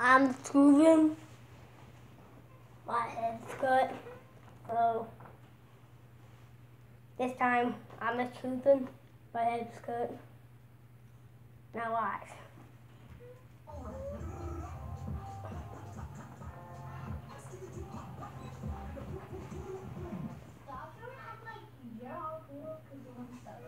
I'm choosing my head's cut. So this time I'm the choosing my head's cut. Now watch. Stop trying to act like you're all cool because you want to